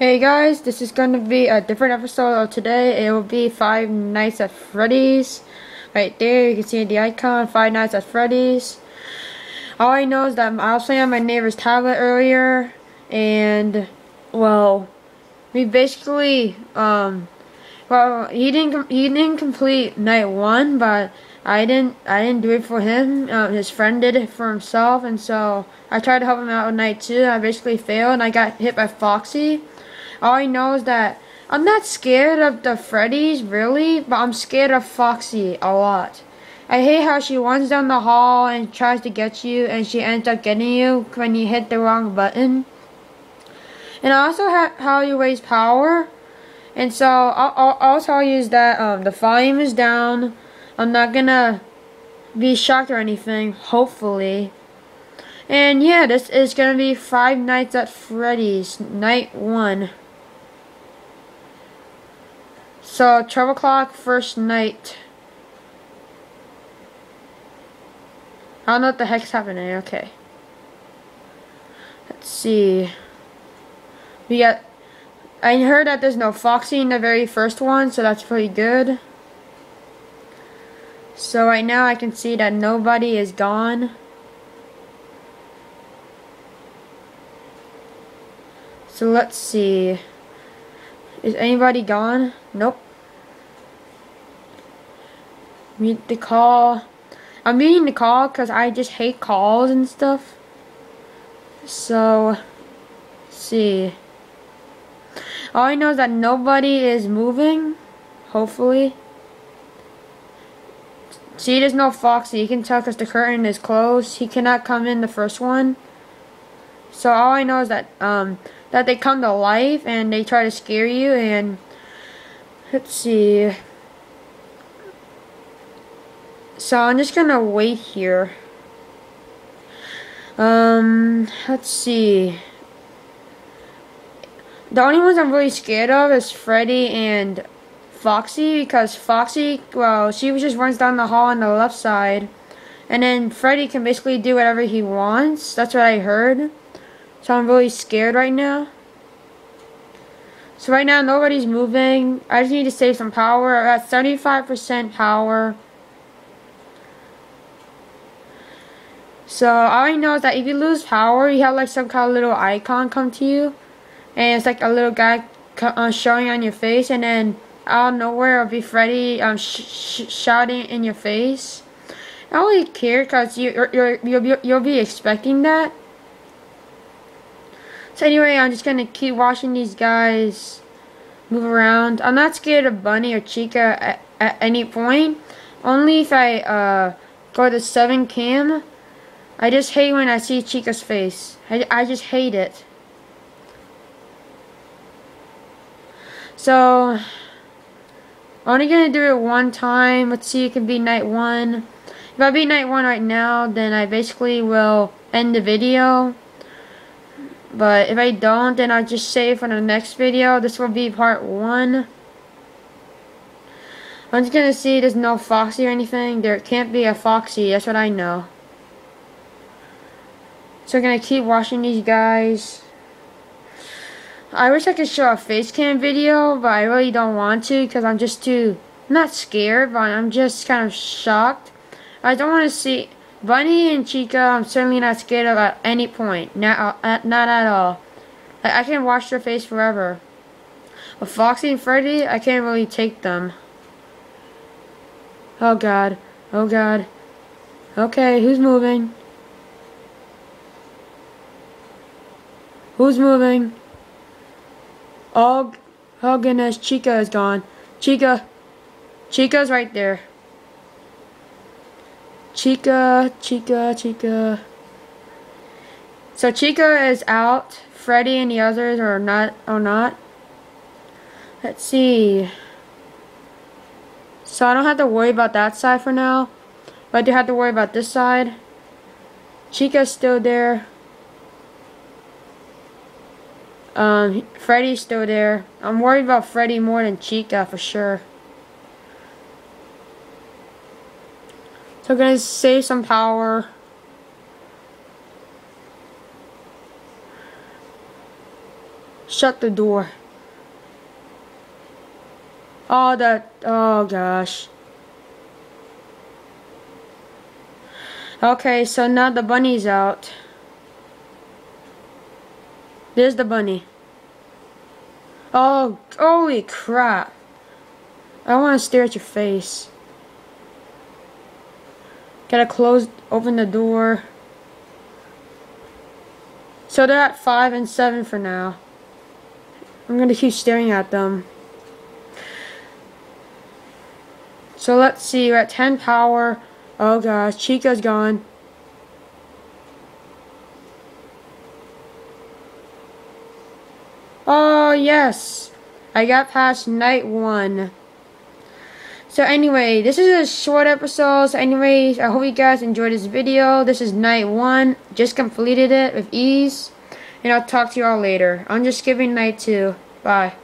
Hey guys, this is going to be a different episode of today. It will be Five Nights at Freddy's. Right there, you can see the icon, Five Nights at Freddy's. All I know is that I was playing on my neighbor's tablet earlier, and, well, we basically, um, well, he didn't, he didn't complete night one, but I didn't, I didn't do it for him. Uh, his friend did it for himself, and so I tried to help him out with night two. I basically failed, and I got hit by Foxy. All I know is that I'm not scared of the Freddy's, really, but I'm scared of Foxy a lot. I hate how she runs down the hall and tries to get you, and she ends up getting you when you hit the wrong button. And I also how you waste power. And so, I'll, I'll, I'll tell you is that um, the volume is down. I'm not gonna be shocked or anything, hopefully. And yeah, this is gonna be Five Nights at Freddy's, night one. So, 12 o'clock, first night. I don't know what the heck's happening. Okay. Let's see. We got... I heard that there's no Foxy in the very first one, so that's pretty good. So right now I can see that nobody is gone. So let's see. Is anybody gone? Nope. Meet the call. I'm meeting the call because I just hate calls and stuff. So, see. All I know is that nobody is moving. Hopefully. See, there's no Foxy. You can tell because the curtain is closed. He cannot come in the first one. So all I know is that um, that they come to life and they try to scare you and let's see so I'm just gonna wait here um let's see the only ones I'm really scared of is Freddy and Foxy because Foxy well she just runs down the hall on the left side and then Freddy can basically do whatever he wants that's what I heard so I'm really scared right now. So right now nobody's moving. I just need to save some power. We're at 75% power. So all I know is that if you lose power, you have like some kind of little icon come to you. And it's like a little guy uh, showing on your face. And then out of nowhere, it'll be Freddy um, sh sh shouting in your face. I don't really care because you, you're, you'll, you'll be expecting that. So anyway, I'm just gonna keep watching these guys move around. I'm not scared of Bunny or Chica at, at any point. Only if I uh, go to 7 cam. I just hate when I see Chica's face. I, I just hate it. So, only gonna do it one time. Let's see, it can be night one. If I beat night one right now, then I basically will end the video. But if I don't, then I'll just save for the next video. This will be part one. I'm just gonna see there's no Foxy or anything. There can't be a Foxy, that's what I know. So I'm gonna keep watching these guys. I wish I could show a face cam video, but I really don't want to because I'm just too, not scared, but I'm just kind of shocked. I don't want to see, Bunny and Chica, I'm certainly not scared of at any point. Not, uh, not at all. I, I can watch their face forever. But Foxy and Freddy, I can't really take them. Oh god. Oh god. Okay, who's moving? Who's moving? Oh, oh goodness, Chica is gone. Chica. Chica's right there. Chica, Chica, Chica. So Chica is out. Freddy and the others are not or not. Let's see. So I don't have to worry about that side for now. But I do have to worry about this side. Chica's still there. Um, Freddy's still there. I'm worried about Freddy more than Chica for sure. So to save some power. Shut the door. Oh, that. Oh, gosh. Okay, so now the bunny's out. There's the bunny. Oh, holy crap. I want to stare at your face. Gotta close, open the door. So they're at 5 and 7 for now. I'm gonna keep staring at them. So let's see, we're at 10 power. Oh gosh, Chica's gone. Oh yes, I got past night one. So anyway, this is a short episode. So anyways, I hope you guys enjoyed this video. This is night one. Just completed it with ease. And I'll talk to you all later. I'm just giving night two. Bye.